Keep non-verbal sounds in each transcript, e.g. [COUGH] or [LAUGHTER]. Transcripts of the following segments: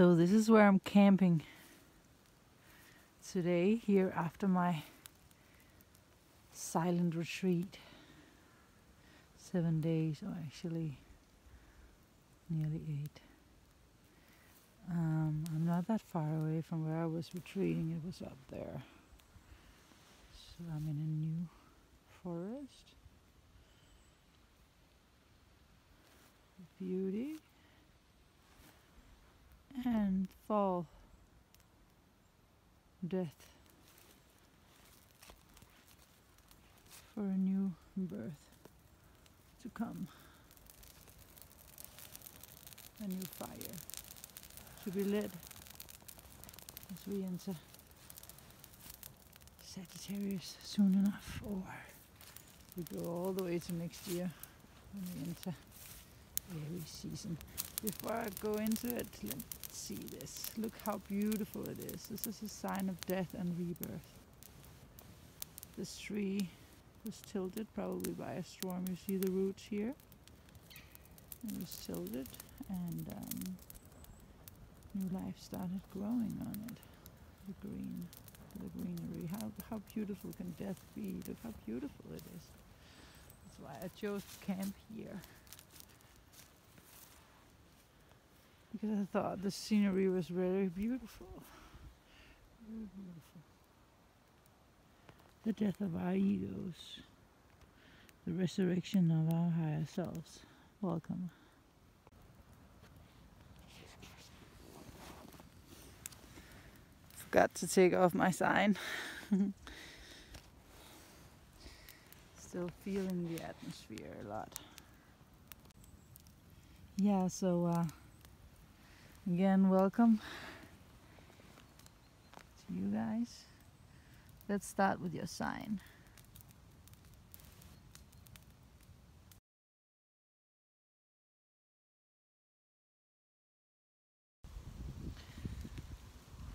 So this is where I'm camping today here after my silent retreat. Seven days, or actually nearly eight. Um, I'm not that far away from where I was retreating, it was up there. So I'm in a new forest. Beauty and fall, death. For a new birth to come, a new fire to be lit. As we enter Sagittarius soon enough, or we go all the way to next year when we enter Aries season. Before I go into it, let's see this. Look how beautiful it is. This is a sign of death and rebirth. This tree was tilted probably by a storm. You see the roots here? It was tilted and um, new life started growing on it. The green, the greenery. How, how beautiful can death be? Look how beautiful it is. That's why I chose to camp here. Because I thought the scenery was very beautiful. Very beautiful. The death of our egos, the resurrection of our higher selves. Welcome. Forgot to take off my sign. [LAUGHS] Still feeling the atmosphere a lot. Yeah, so uh, Again, welcome to you guys. Let's start with your sign.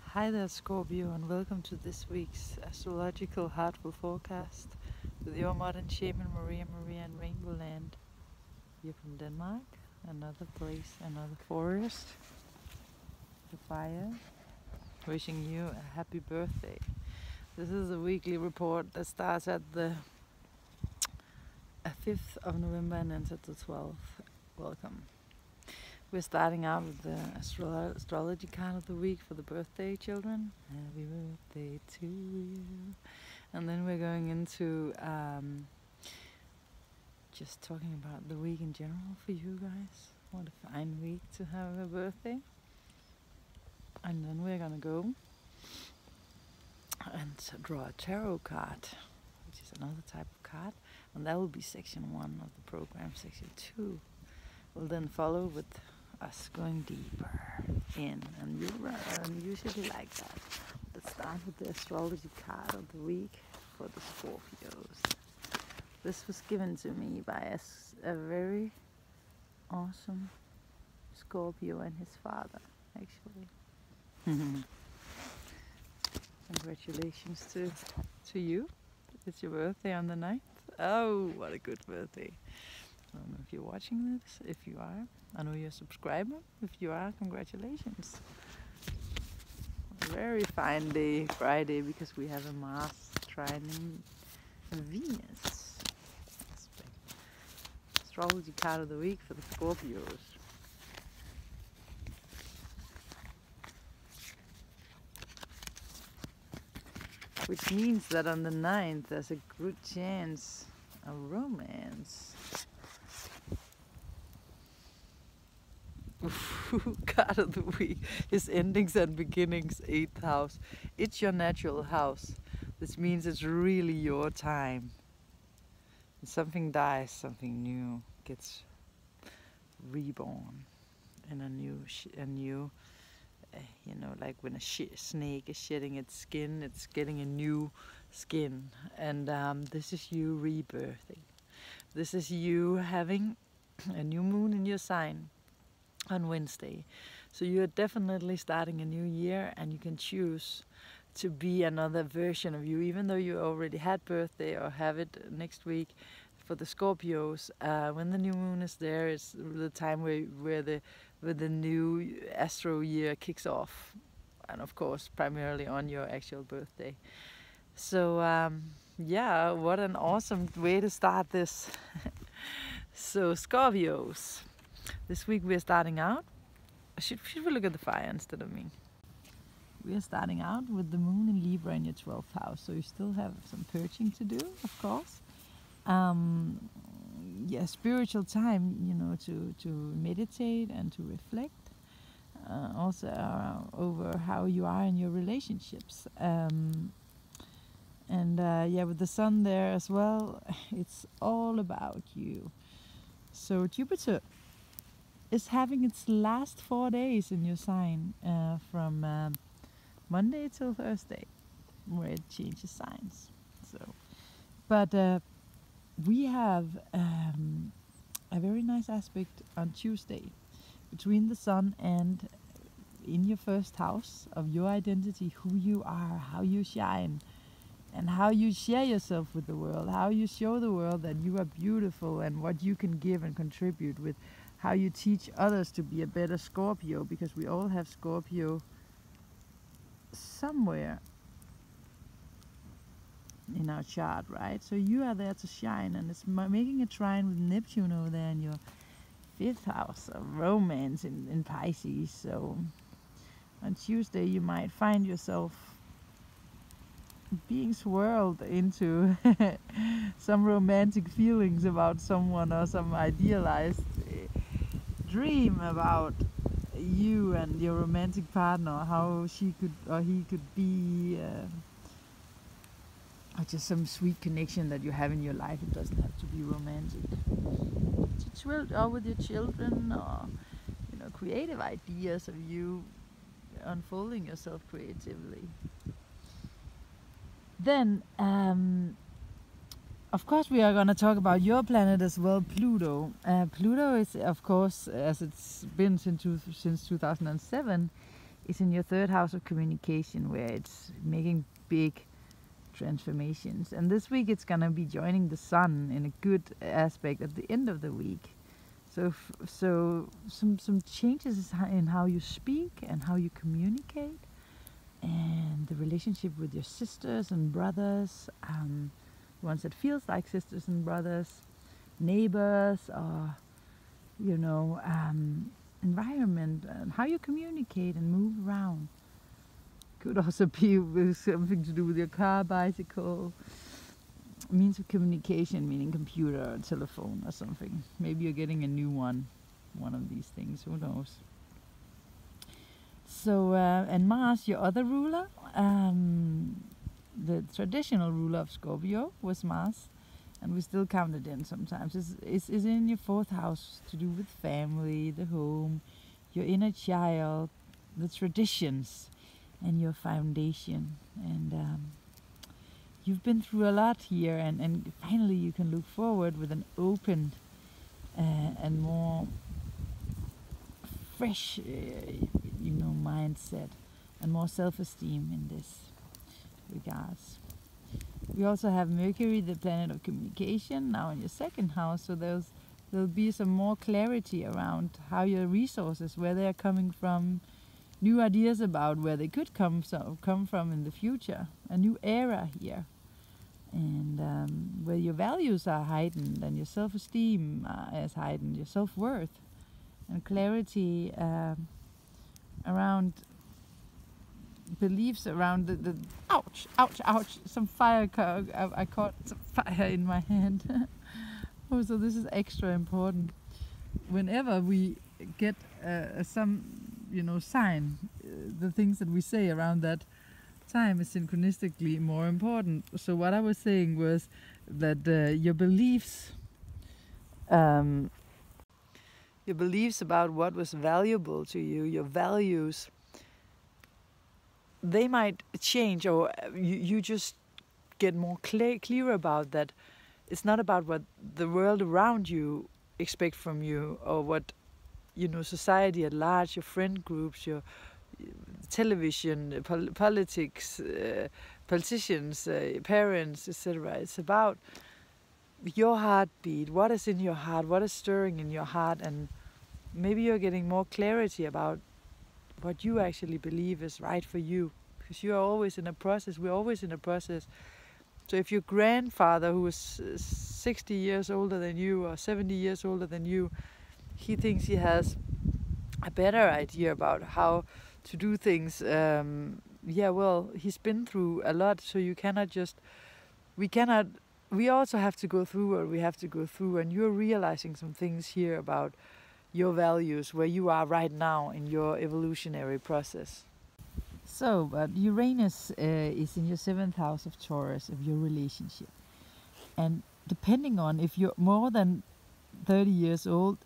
Hi there, Scorpio, and welcome to this week's astrological heartful forecast with your modern shaman Maria Maria and Rainbow Land. You're from Denmark, another place, another forest fire, wishing you a happy birthday. This is a weekly report that starts at the 5th of November and ends at the 12th. Welcome. We're starting out with the astro astrology card of the week for the birthday children. Happy birthday to you. And then we're going into um, just talking about the week in general for you guys. What a fine week to have a birthday and then we're gonna go and draw a tarot card which is another type of card. And that will be section one of the program section two will then follow with us going deeper in. And you um, usually like that. Let's start with the astrology card of the week for the Scorpios. This was given to me by a, a very awesome Scorpio and his father actually Mm-hmm. Congratulations to to you. It's your birthday on the 9th. Oh, what a good birthday. I don't know if you're watching this. If you are, I know you're a subscriber. If you are, congratulations. Very fine day, Friday, because we have a Mars trining Venus. Astrology card of the week for the Scorpios. Which means that on the 9th there's a good chance of romance. [LAUGHS] God of the week his endings and beginnings, 8th house. It's your natural house. This means it's really your time. When something dies, something new gets reborn in a new, a new you know, like when a snake is shedding its skin, it's getting a new skin. And um, this is you rebirthing. This is you having a new moon in your sign on Wednesday. So you're definitely starting a new year and you can choose to be another version of you, even though you already had birthday or have it next week. for the Scorpios. Uh, when the new moon is there, it's the time where where the where the new astro year kicks off, and of course, primarily on your actual birthday. So um, yeah, what an awesome way to start this. [LAUGHS] so Scorpios, this week we're starting out. Should should we look at the fire instead of me? we are starting out with the moon in Libra in your 12th house, so you still have some purging to do, of course. Um, yeah, spiritual time, you know, to, to meditate and to reflect. Uh, also uh, over how you are in your relationships. Um, and uh, yeah, with the sun there as well, [LAUGHS] it's all about you. So Jupiter is having its last four days in your sign uh, from um, Monday till Thursday, where it changes signs. So, but uh, we have um, a very nice aspect on Tuesday between the Sun and in your first house of your identity, who you are, how you shine, and how you share yourself with the world, how you show the world that you are beautiful and what you can give and contribute with, how you teach others to be a better Scorpio, because we all have Scorpio somewhere in our chart, right? So you are there to shine, and it's making a trine with Neptune over there in your fifth house of romance in, in Pisces. So on Tuesday, you might find yourself being swirled into [LAUGHS] some romantic feelings about someone or some idealized eh, dream about you and your romantic partner, how she could or he could be, uh, just some sweet connection that you have in your life. It doesn't have to be romantic. It's or with your children, or you know, creative ideas of you unfolding yourself creatively. Then um, of course, we are going to talk about your planet as well, Pluto. Uh, Pluto is, of course, as it's been since, since 2007, is in your third house of communication, where it's making big transformations. And this week, it's going to be joining the Sun in a good aspect at the end of the week. So, so some some changes in how you speak and how you communicate, and the relationship with your sisters and brothers. Um, ones that feels like sisters and brothers, neighbors, or you know, um, environment and how you communicate and move around. Could also be with something to do with your car, bicycle, means of communication, meaning computer or telephone or something. Maybe you're getting a new one, one of these things. Who knows? So, uh, and Mars, your other ruler, um, the traditional ruler of Scorpio was Mars, and we still count it in sometimes. It's, it's, it's in your fourth house to do with family, the home, your inner child, the traditions, and your foundation. And um, you've been through a lot here, and, and finally you can look forward with an open uh, and more fresh, uh, you know, mindset and more self-esteem in this regards. We also have Mercury, the planet of communication, now in your second house, so there's there'll be some more clarity around how your resources, where they are coming from, new ideas about where they could come so, come from in the future, a new era here, and um, where your values are heightened and your self-esteem is heightened, your self-worth, and clarity uh, around beliefs around the, the ouch ouch ouch some fire I, I caught some fire in my [LAUGHS] hand. Oh so this is extra important. Whenever we get uh, some you know sign. Uh, the things that we say around that time is synchronistically more important. So what i was saying was that uh, your beliefs um, your beliefs about what was valuable to you your values they might change or you, you just get more clear, clear about that. It's not about what the world around you expect from you or what you know society at large your friend groups your television pol politics uh, politicians uh, parents etc it's about your heartbeat, what is in your heart, what is stirring in your heart, and maybe you're getting more clarity about what you actually believe is right for you. Because you are always in a process, we're always in a process. So if your grandfather, who is 60 years older than you or 70 years older than you, he thinks he has a better idea about how to do things. Um, yeah, well, he's been through a lot, so you cannot just, we cannot, we also have to go through what we have to go through, and you're realizing some things here about your values, where you are right now in your evolutionary process. So, but Uranus uh, is in your seventh house of Taurus of your relationship, and depending on if you're more than 30 years old,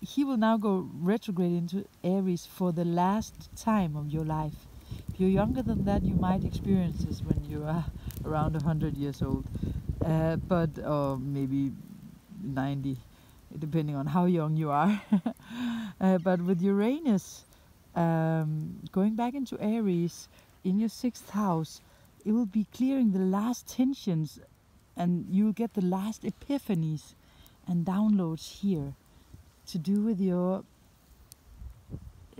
he will now go retrograde into Aries for the last time of your life. If you're younger than that, you might experience this when you are [LAUGHS] around 100 years old, uh, but or maybe 90, depending on how young you are. [LAUGHS] uh, but with Uranus um, going back into Aries in your sixth house, it will be clearing the last tensions and you'll get the last epiphanies and downloads here to do with your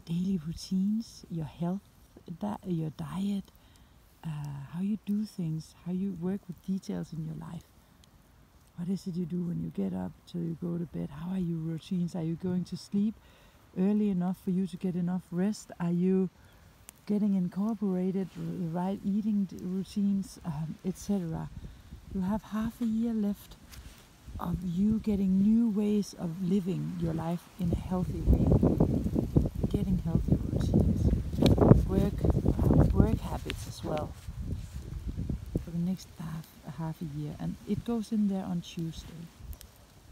daily routines, your health, your diet, uh, how you do things, how you work with details in your life. What is it you do when you get up till you go to bed? How are your routines? Are you going to sleep early enough for you to get enough rest? Are you getting incorporated the right eating routines, um, etc.? You have half a year left of you getting new ways of living your life in a healthy way, getting healthy routines, work um, work habits as well for the next half half a year, and it goes in there on Tuesday.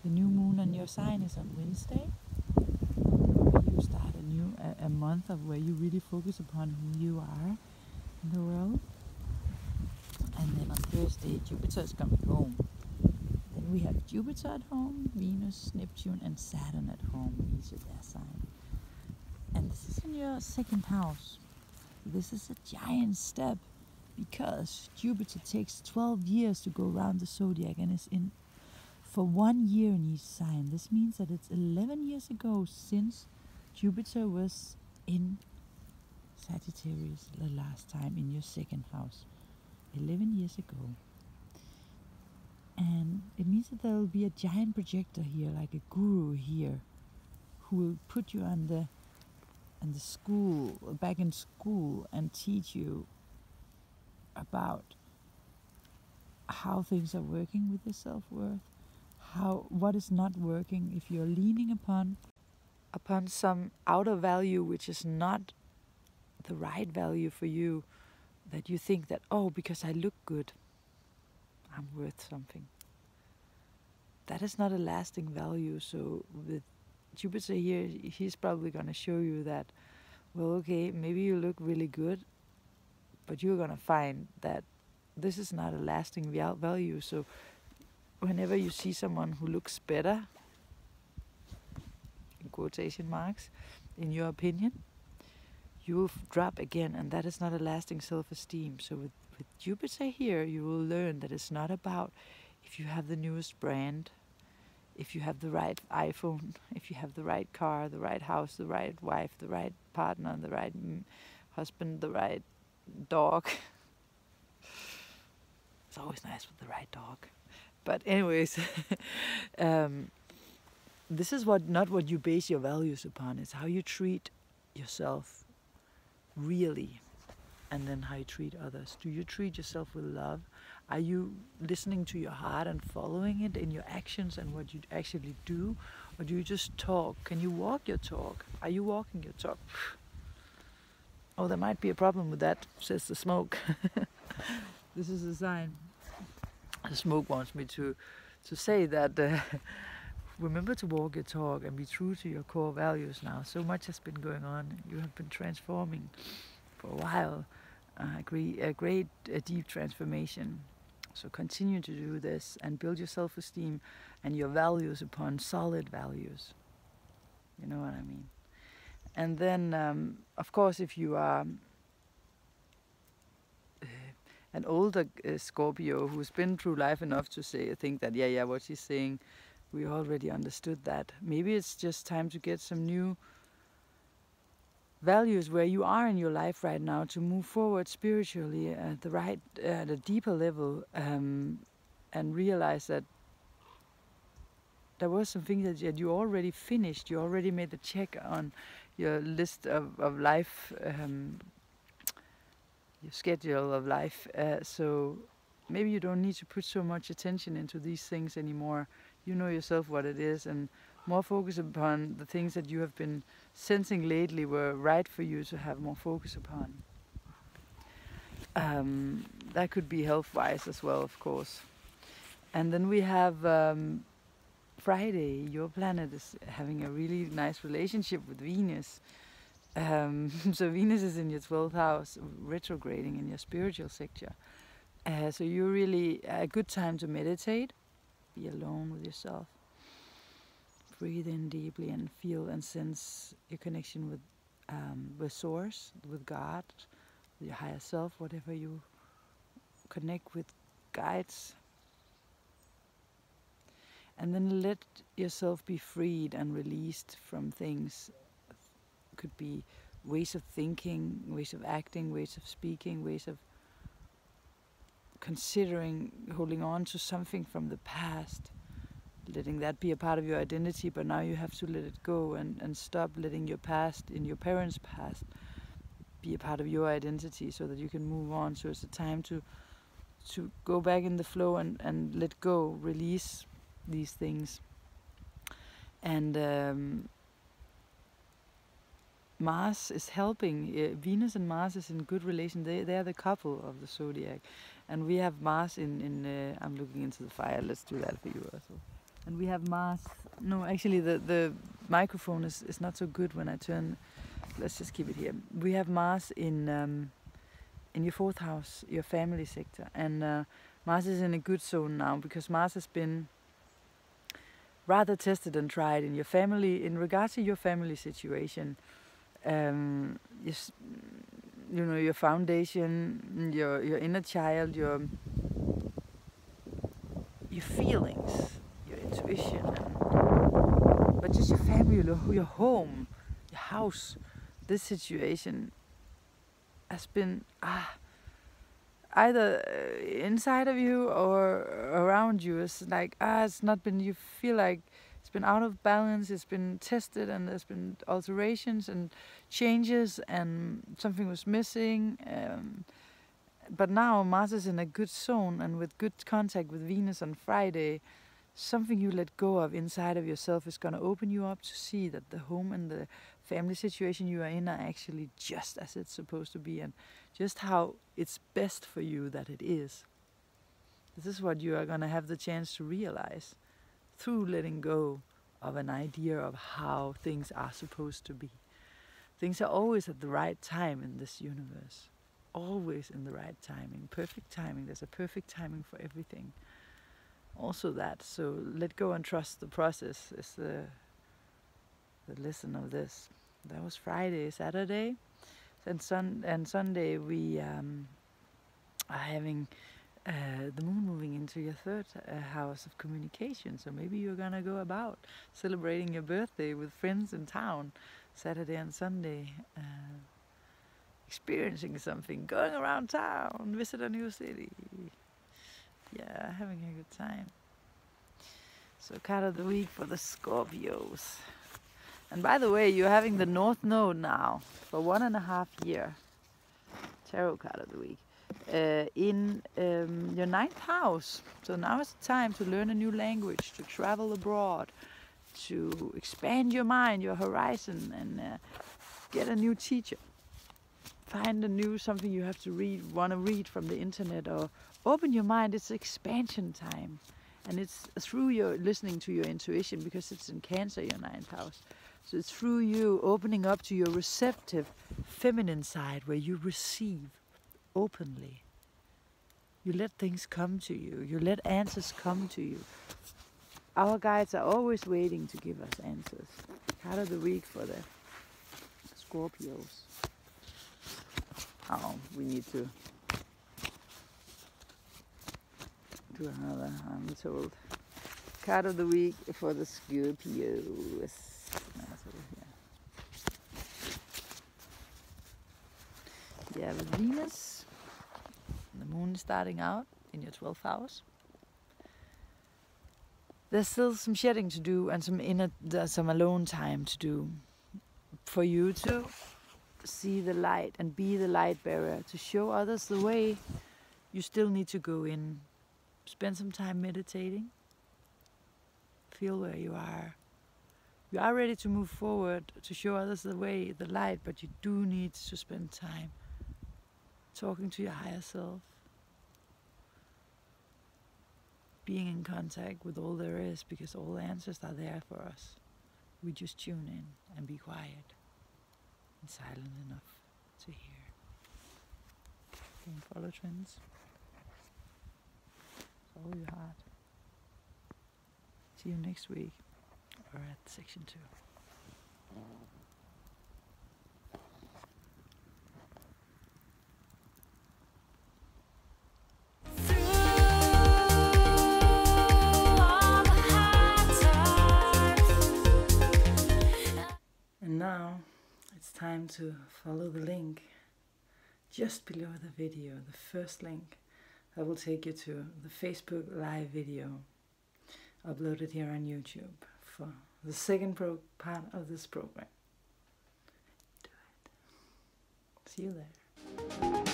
The new moon on your sign is on Wednesday. You start a new a, a month of where you really focus upon who you are in the world, and then on Thursday Jupiter is coming home we have Jupiter at home, Venus, Neptune, and Saturn at home, each of their sign. And this is in your second house. This is a giant step because Jupiter takes 12 years to go around the zodiac and is in for one year in each sign. This means that it's 11 years ago since Jupiter was in Sagittarius the last time in your second house. 11 years ago and it means that there will be a giant projector here like a guru here who will put you on the the school back in school and teach you about how things are working with your self-worth how what is not working if you're leaning upon upon some outer value which is not the right value for you that you think that oh because i look good I'm worth something. That is not a lasting value. So with Jupiter here, he's probably going to show you that, well, okay, maybe you look really good, but you're going to find that this is not a lasting value. So whenever you see someone who looks better, in quotation marks, in your opinion, you will drop again, and that is not a lasting self esteem. So with with Jupiter here, you will learn that it's not about if you have the newest brand, if you have the right iPhone, [LAUGHS] if you have the right car, the right house, the right wife, the right partner, the right husband, the right dog. [LAUGHS] it's always nice with the right dog. But anyways, [LAUGHS] um, this is what not what you base your values upon. It's how you treat yourself really and then how you treat others. Do you treat yourself with love? Are you listening to your heart and following it in your actions and what you actually do? Or do you just talk? Can you walk your talk? Are you walking your talk? [SIGHS] Oh, there might be a problem with that, says the smoke. [LAUGHS] this is a sign. The smoke wants me to, to say that uh, [LAUGHS] remember to walk your talk and be true to your core values now. So much has been going on. You have been transforming for a while a great, a great a deep transformation. So continue to do this and build your self-esteem and your values upon solid values. You know what I mean? And then, um, of course, if you are uh, an older uh, Scorpio who's been through life enough to say, think that, yeah, yeah, what she's saying, we already understood that. Maybe it's just time to get some new values where you are in your life right now to move forward spiritually at the right, at a deeper level, um, and realize that there was something that you already finished. You already made the check on your list of, of life, um, your schedule of life. Uh, so maybe you don't need to put so much attention into these things anymore. You know yourself what it is, and more focus upon the things that you have been sensing lately were right for you to have more focus upon. Um, that could be health wise as well, of course. And then we have um, Friday, your planet is having a really nice relationship with Venus. Um, [LAUGHS] so Venus is in your 12th house, retrograding in your spiritual sector. Uh, so you're really a good time to meditate, be alone with yourself. Breathe in deeply and feel and sense your connection with um, with Source, with God, your higher self, whatever you connect with guides. And then let yourself be freed and released from things. Could be ways of thinking ways of acting ways of speaking ways of considering holding on to something from the past letting that be a part of your identity but now you have to let it go and, and stop letting your past in your parents past be a part of your identity so that you can move on so it's a time to to go back in the flow and, and let go release these things. And um, Mars is helping. Uh, Venus and Mars is in good relation. They they are the couple of the zodiac, and we have Mars in in. Uh, I'm looking into the fire. Let's do that for you also. And we have Mars. No, actually, the the microphone is is not so good when I turn. Let's just keep it here. We have Mars in um, in your fourth house, your family sector, and uh, Mars is in a good zone now because Mars has been rather tested and tried in your family in regards to your family situation um, you, know your foundation your your inner child your your feelings intuition but just your family your home your house this situation has been ah either uh, inside of you or around you. It's like ah it's not been you feel like it's been out of balance it's been tested and there's been alterations and changes and something was missing um, but now Mars is in a good zone and with good contact with Venus on Friday something you let go of inside of yourself is going to open you up to see that the home and the family situation you are in are actually just as it's supposed to be and just how it's best for you that it is. This is what you are going to have the chance to realize through letting go of an idea of how things are supposed to be. Things are always at the right time in this universe. Always in the right timing. Perfect timing. There's a perfect timing for everything. Also that. So let go and trust the process is the the lesson of this. That was Friday, Saturday, and sun and Sunday we um, are having uh, the moon moving into your third uh, house of communication. So maybe you're gonna go about celebrating your birthday with friends in town, Saturday and Sunday, uh, experiencing something, going around town, visit a new city. Yeah, having a good time. So card of the week for the Scorpios. And by the way, you're having the North Node now for one and a half year. Tarot card of the week. Uh, in um, your ninth house. So now is the time to learn a new language, to travel abroad, to expand your mind, your horizon, and uh, get a new teacher. Find a new something you have to read, want to read from the internet, or open your mind. It's expansion time, and it's through your listening to your intuition because it's in Cancer, your ninth house. So it's through you opening up to your receptive feminine side where you receive openly. You let things come to you. You let answers come to you. Our guides are always waiting to give us answers. Card of the week for the Scorpios. Oh, we need to to another untold card of the week for the Scorpios. Yeah, with Venus, the moon starting out in your 12th house. There's still some shedding to do and some inner, some alone time to do for you to see the light and be the light bearer, to show others the way. You still need to go in, spend some time meditating, feel where you are. You are ready to move forward to show others the way, the light, but you do need to spend time talking to your higher self, being in contact with all there is because all the answers are there for us. We just tune in and be quiet and silent enough to hear. Don't follow trends. See you next week. Or at section two. And now it's time to follow the link just below the video, the first link that will take you to the Facebook live video uploaded here on YouTube for the second part of this program. Do it. See you. There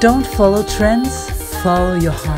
Don't follow trends, follow your heart.